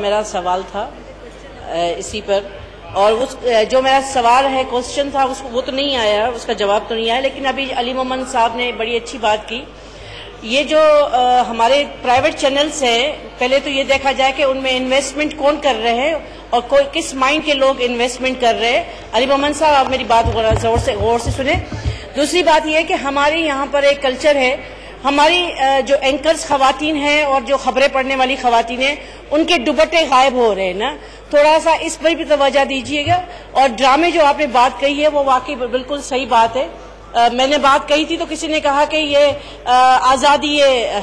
میرا سوال تھا اسی پر۔ اور اس جو میرا سوال ہے کوشچن تھا، اس وہ تو نہیں آیا، اس کا جواب تو نہیں آیا۔ لیکن ابھی علی محمد صاحب نے بڑی اچھی بات کی۔ یہ جو ہمارے پرائیویٹ چینلز ہیں، پہلے تو یہ دیکھا جائے کہ ان میں انویسٹمنٹ کون کر رہے ہیں اور کوئی کس مائنڈ کے لوگ انویسٹمنٹ کر رہے ہیں۔ علی محمد صاحب، آپ میری بات زور سے، غور سے سنیں۔ دوسری بات یہ ہے کہ ہمارے یہاں پر ایک کلچر ہے ہماری جو اینکرز خواتین ہیں اور جو خبریں پڑھنے والی خواتین ہیں، ان کے دوبٹے غائب ہو رہے ہیں نا۔ تھوڑا سا اس پر بھی توجہ دیجیے گا۔ اور ڈرامے جو آپ نے بات کہی ہے، وہ واقعی بالکل صحیح بات ہے۔ میں نے بات کہی تھی تو کسی نے کہا کہ یہ آزادی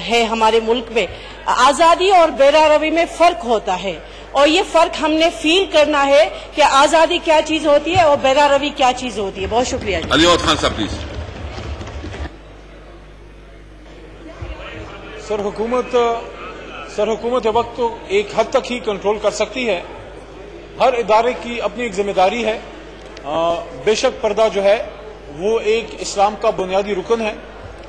ہے ہمارے ملک میں۔ آزادی اور بیرا روی میں فرق ہوتا ہے۔ اور یہ فرق ہم نے فیل کرنا ہے کہ آزادی کیا چیز ہوتی ہے اور بیرا روی کیا چیز ہوتی ہے۔ بہت شکریہ جی۔ علی خان صاحب پلیز سر حکومت سر حکومت وقت تو ایک حد تک ہی کنٹرول کر سکتی ہے۔ ہر ادارے کی اپنی ایک ذمہ داری ہے۔ بے شک پردہ جو ہے، وہ ایک اسلام کا بنیادی رکن ہے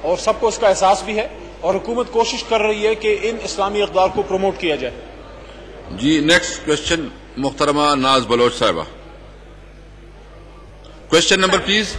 اور سب کو اس کا احساس بھی ہے اور حکومت کوشش کر رہی ہے کہ ان اسلامی اقدار کو پروموٹ کیا جائے۔ جی نیکسٹ کوشچن محترمہ ناز بلوچ صاحبہ۔ Question number please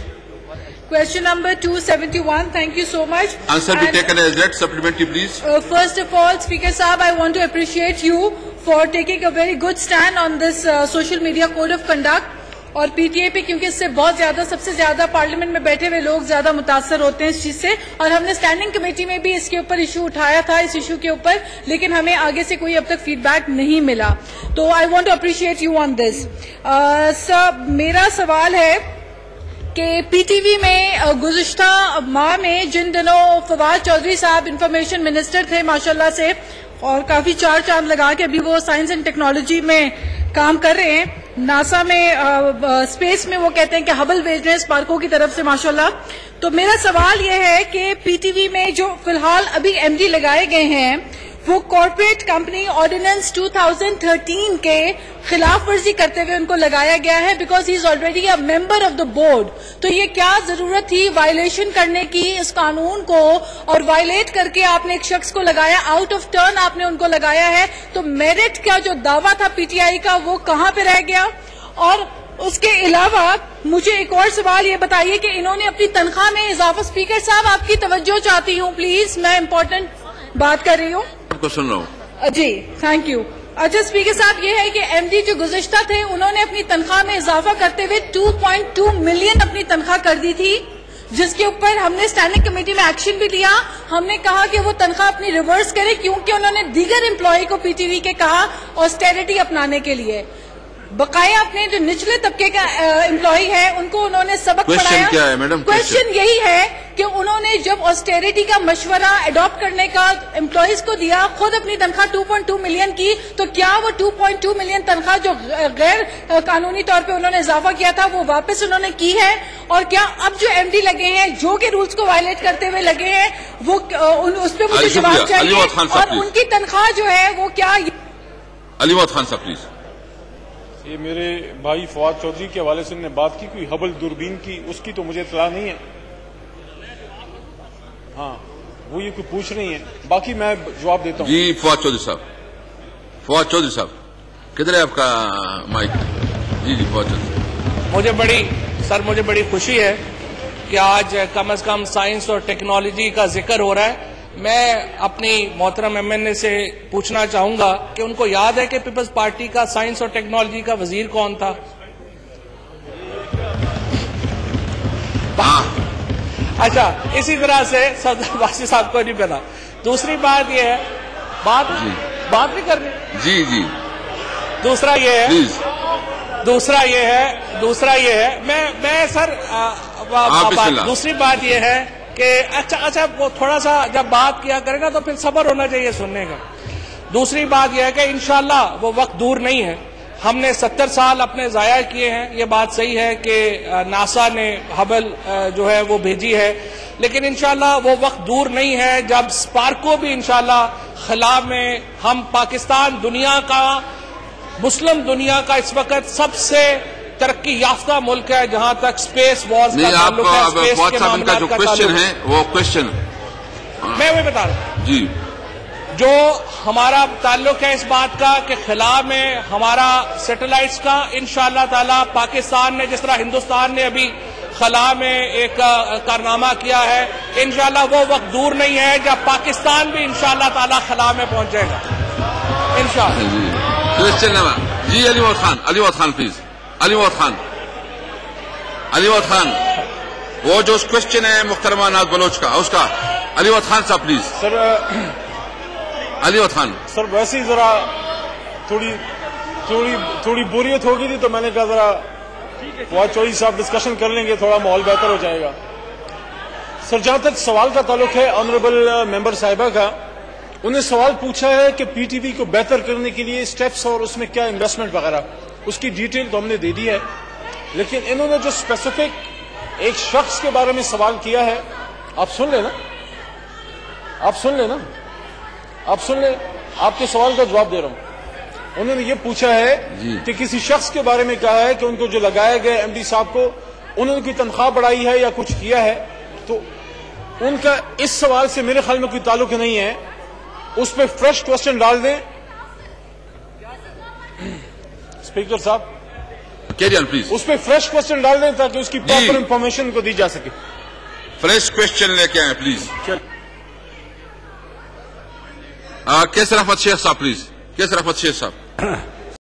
Question number 271. Thank you so much. Answer be taken as read. Supplementary, please. Uh, first of all, Speaker Saab, I want to appreciate you for taking a very good stand on this uh, social media code of conduct. اور P T A پہ کیونکہ اس سے بہت زیادہ سب سے زیادہ parliament میں بیٹھے ہوئے لوگ زیادہ متاثر ہوتے ہیں اس چیز سے اور ہم نے اسٹینڈنگ کمیٹی میں بھی اس کے اوپر ایشو اٹھایا تھا اس ایشو کے اوپر لیکن ہمیں آگے سے کوئی اب تک فیڈ بیک نہیں ملا تو I want to appreciate you on this sir میرا سوال ہے کہ پی ٹی وی میں گزشتہ ماہ میں جن دنوں فواد چودھری صاحب انفارمیشن منسٹر تھے ماشاءاللہ سے، اور کافی چار چاند لگا کے ابھی وہ سائنس اینڈ ٹیکنالوجی میں کام کر رہے ہیں۔ ناسا میں اسپیس میں وہ کہتے ہیں کہ ہبل بھیج رہے ہیں اسپارکو کی طرف سے ماشاءاللہ تو میرا سوال یہ ہے کہ پی ٹی وی میں جو فی الحال ابھی ایم ڈی لگائے گئے ہیں وہ کارپوریٹ کمپنی آرڈیننس 2013 کے خلاف ورزی کرتے ہوئے ان کو لگایا گیا ہے because he is already a member of the board تو یہ کیا ضرورت تھی وائلیشن کرنے کی اس قانون کو اور وائلیٹ کر کے آپ نے ایک شخص کو لگایا آؤٹ آف ٹرن آپ نے ان کو لگایا ہے تو میرٹ کا جو دعویٰ تھا پی ٹی آئی کا وہ کہاں پہ رہ گیا؟ اور اس کے علاوہ مجھے ایک اور سوال یہ بتائیے کہ انہوں نے اپنی تنخواہ میں اضافہ اسپیکر صاحب آپ کی توجہ چاہتی ہوں پلیز میں امپورٹنٹ بات کر رہی ہوں۔ کو سن رہا ہوں جی تھینک یو اچھا اسپیکر صاحب، یہ ہے کہ ایم ڈی جو گزشتہ تھے، انہوں نے اپنی تنخواہ میں اضافہ کرتے ہوئے ٹو پوائنٹ ٹو ملین اپنی تنخواہ کر دی تھی، جس کے اوپر ہم نے اسٹینڈنگ کمیٹی میں ایکشن بھی لیا۔ ہم نے کہا کہ وہ تنخواہ اپنی ریورس کرے، کیونکہ انہوں نے دیگر امپلائی کو پی ٹی وی کے کہا آسٹیریٹی اپنانے کے لیے۔ بقایا اپنے جو نچلے طبقے کا امپلائی ہے ان کو انہوں نے سبق پڑھایا۔ کوشچن یہی ہے کہ انہوں نے جب آسٹیریٹی کا مشورہ اڈاپٹ کرنے کا امپلائیز کو دیا خود اپنی تنخواہ 2.2 ملین کی تو کیا وہ 2.2 ملین تنخواہ جو غیر قانونی طور پہ انہوں نے اضافہ کیا تھا وہ واپس انہوں نے کی ہے؟ اور کیا اب جو ایم ڈی لگے ہیں جو کہ رولز کو وائلیٹ کرتے ہوئے لگے ہیں وہ اس پہ مجھے جواب چاہیے اور ان کی تنخواہ جو ہے وہ کیا علی خان صاحب پلیز یہ میرے بھائی فواد چودھری کے حوالے سے نے بات کی کوئی حبل دوربین کی اس کی تو مجھے اطلاع نہیں ہے۔ ہاں وہ یہ کوئی پوچھ رہی ہیں۔ باقی میں جواب دیتا ہوں۔ جی فواد چودھری صاحب۔ فواد چودھری صاحب کدھر ہے آپ کا مائک؟ جی جی فواد چودھری۔ مجھے بڑی سر مجھے بڑی خوشی ہے کہ آج کم از کم سائنس اور ٹیکنالوجی کا ذکر ہو رہا ہے۔ میں اپنی محترم ایم این اے سے پوچھنا چاہوں گا کہ ان کو یاد ہے کہ پیپلز پارٹی کا سائنس اور ٹیکنالوجی کا وزیر کون تھا؟ اچھا اسی طرح سے سردار باسی صاحب کو نہیں پتا۔ دوسری بات یہ ہے بات جی۔ بات نہیں کرنی۔ جی جی۔ دوسرا یہ ہے دوسرا یہ ہے دوسرا یہ ہے میں میں سر اللہ۔ دوسری بات یہ ہے کہ اچھا اچھا وہ تھوڑا سا جب بات کیا کرے گا تو پھر صبر ہونا چاہیے سننے کا۔ دوسری بات یہ ہے کہ انشاءاللہ وہ وقت دور نہیں ہے۔ ہم نے ستر سال اپنے ضائع کیے ہیں۔ یہ بات صحیح ہے کہ ناسا نے ہبل جو ہے وہ بھیجی ہے۔ لیکن انشاءاللہ وہ وقت دور نہیں ہے۔ جب سپارکو بھی انشاءاللہ خلا میں ہم پاکستان دنیا کا، مسلم دنیا کا اس وقت سب سے ترقی یافتہ ملک ہے جہاں تک سپیس واز نہیں کا آپ تعلق ہے سپیس کے صاحب ان کا معاملات جو کا کوشچن تعلق ہے۔ وہ کوشچن میں وہی بتا رہا ہوں۔ جی۔ جو ہمارا تعلق ہے اس بات کا کہ خلا میں ہمارا سیٹلائٹس کا انشاءاللہ تعالی پاکستان نے جس طرح ہندوستان نے ابھی خلا میں ایک کارنامہ کیا ہے انشاءاللہ وہ وقت دور نہیں ہے جب پاکستان بھی انشاءاللہ تعالی خلا میں پہنچ جائے گا۔ انشاءاللہ۔ جی۔ جی علی خان علی خان پلیز علی خان. علی خان. وہ جو کوشچن ہے محترمہ ناز بلوچ کا اس کا. علی خان صاحب پلیز سر علی خان. سر ویسے ہی ذرا تھوڑی تھوڑی تھوڑی بوریت ہوگی تھی تو میں نے کہا ذرا فواد چوہدری صاحب ڈسکشن کر لیں گے تھوڑا ماحول بہتر ہو جائے گا۔ سر جہاں تک سوال کا تعلق ہے آنریبل ممبر صاحبہ کا انہوں نے سوال پوچھا ہے کہ پی ٹی وی کو بہتر کرنے کے لیے اسٹیپس اور اس میں کیا انویسٹمنٹ وغیرہ۔ اس کی ڈیٹیل تو ہم نے دے دی ہے لیکن انہوں نے جو اسپیسیفک ایک شخص کے بارے میں سوال کیا ہے آپ سن لیں نا۔ آپ سن لیں نا۔ آپ سن لیں۔ آپ کے سوال کا جواب دے رہا ہوں۔ انہوں نے یہ پوچھا ہے جی۔ کہ کسی شخص کے بارے میں کہا ہے کہ ان کو جو لگایا گیا ایم ڈی صاحب کو انہوں نے کوئی تنخواہ بڑھائی ہے یا کچھ کیا ہے؟ تو ان کا اس سوال سے میرے خیال میں کوئی تعلق نہیں ہے۔ اس پہ فریش کوشچن ڈال دیں۔ اسپیکر صاحب کیریئن پلیز اس پہ فریش کوشچن ڈال دیں تاکہ اس کی پراپر انفارمیشن کو دی جا سکے۔ فریش کوشچن لے کے آئیں پلیز کیسر احمد شیخ صاحب پلیز کیسر احمد شیخ صاحب؟